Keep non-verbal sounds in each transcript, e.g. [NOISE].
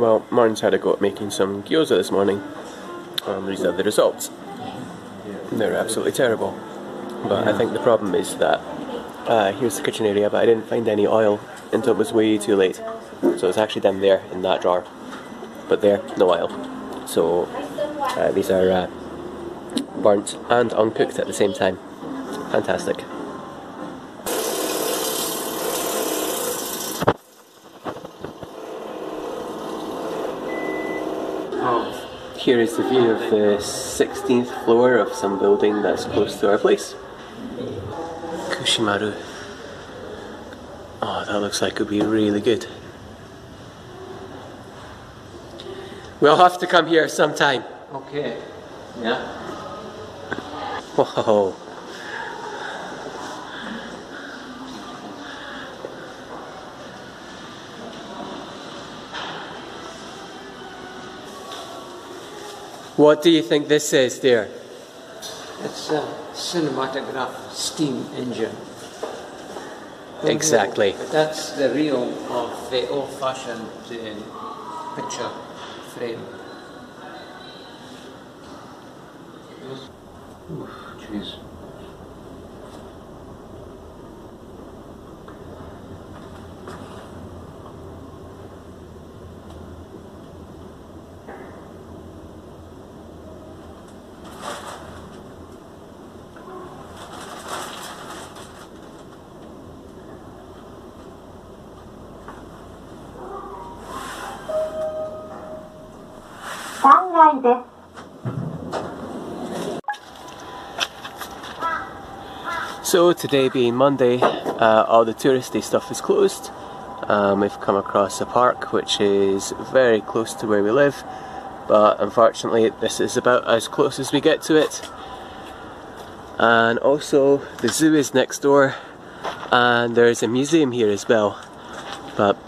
well, Martin's had a go at making some gyoza this morning. Um, these are the results. They're absolutely terrible. But I think the problem is that uh, here's the kitchen area, but I didn't find any oil until it was way too late. So it's actually down there in that drawer. But there, no oil. So uh, these are uh, burnt and uncooked at the same time. Fantastic. Here is the view of the 16th floor of some building that's close to our place. Kushimaru. Oh, that looks like it would be really good. We'll have to come here sometime. Okay. Yeah. Whoa. What do you think this is, dear? It's a cinematograph steam engine. Exactly. That's the real of the old-fashioned uh, picture frame. Jeez. So today being Monday, uh, all the touristy stuff is closed. Um, we've come across a park which is very close to where we live, but unfortunately this is about as close as we get to it. And also the zoo is next door, and there's a museum here as well, but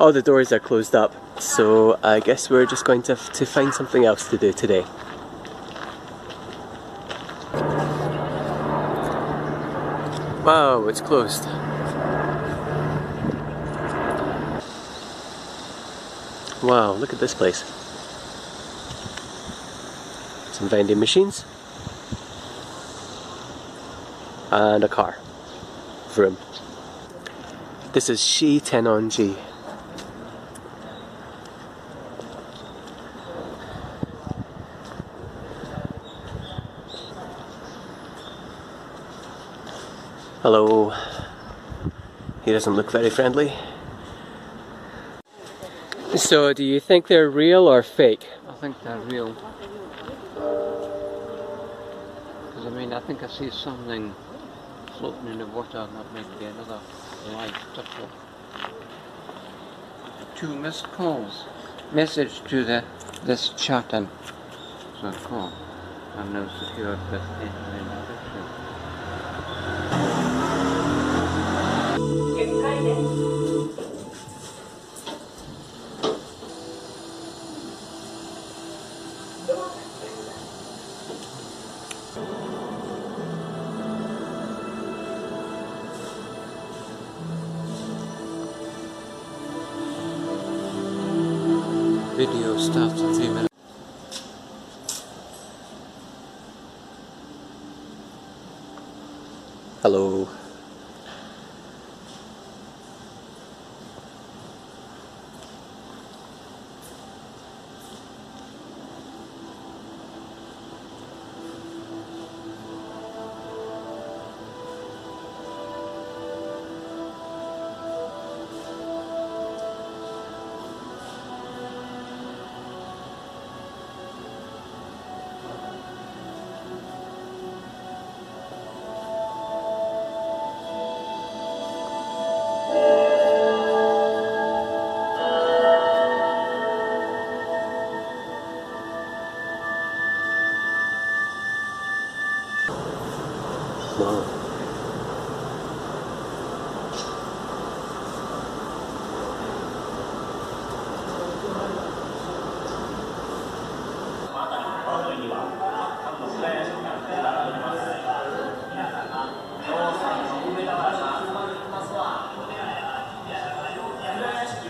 all the doors are closed up, so I guess we're just going to, to find something else to do today. Wow, it's closed. Wow, look at this place. Some vending machines. And a car. Vroom. This is Shitennoji. Hello. He doesn't look very friendly. So, do you think they're real or fake? I think they're real. Because I mean, I think I see something floating in the water and that might be another live turtle. Two missed calls. Message to the this chat and So call. I'm now secured with encryption. Minutes. Hello.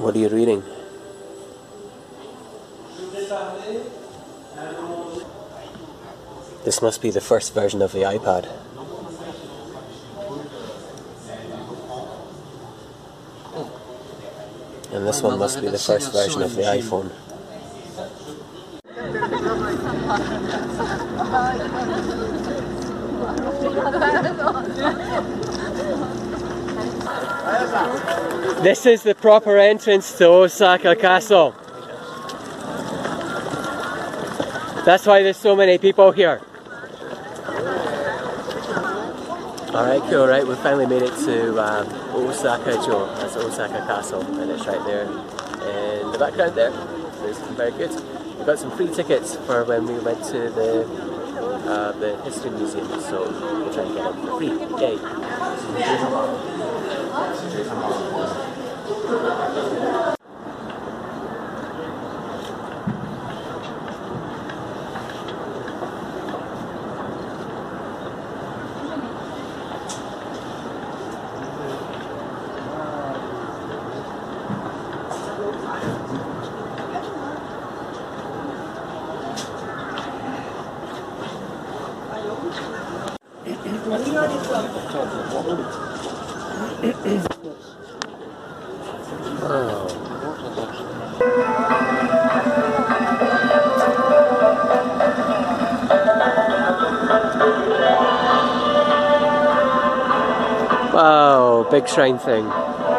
What are you reading? This must be the first version of the iPad. And this one must be the first version of the iPhone. [LAUGHS] This is the proper entrance to Osaka Castle. That's why there's so many people here. Alright, cool, right, we finally made it to um, Osaka Joe, that's Osaka Castle, and it's right there in the background there. It's very good. We got some free tickets for when we went to the uh, the History Museum, so we'll try and get them for free. Yay! 저, 저, 저, 저, 저, 저, 저, big shrine thing.